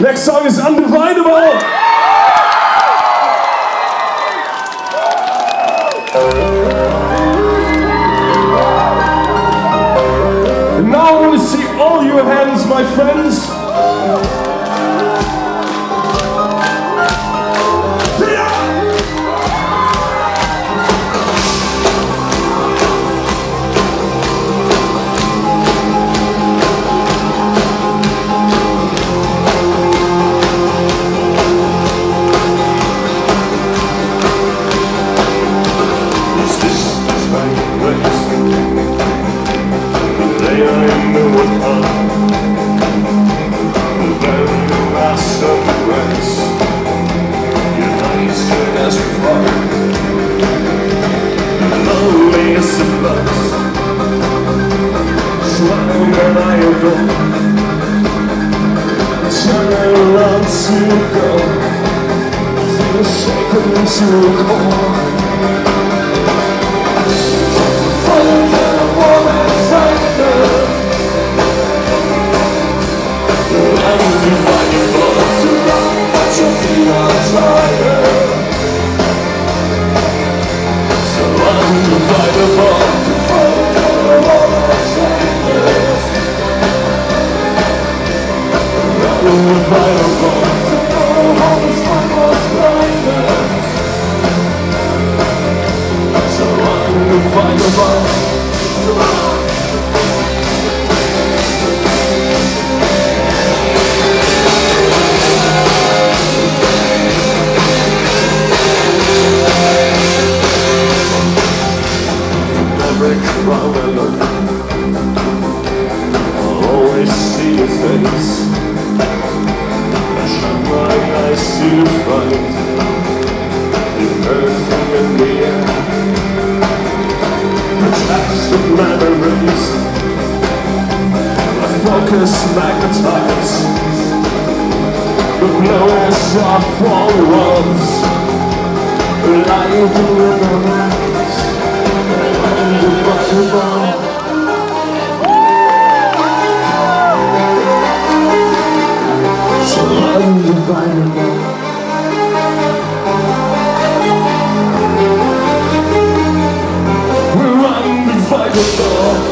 Next song is Undividable. Now I want to see all your hands, my friends. To go. Feel shaken to the core. Every I look, I always see your face. I shut my eyes to find the earth in the air. The tracks of memories, my focus magnetized. The glorious of all worlds, life in the night. So undividable We're undividable